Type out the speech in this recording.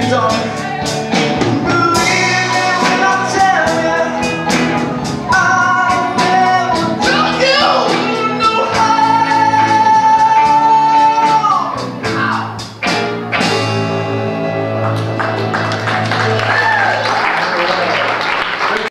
It's on.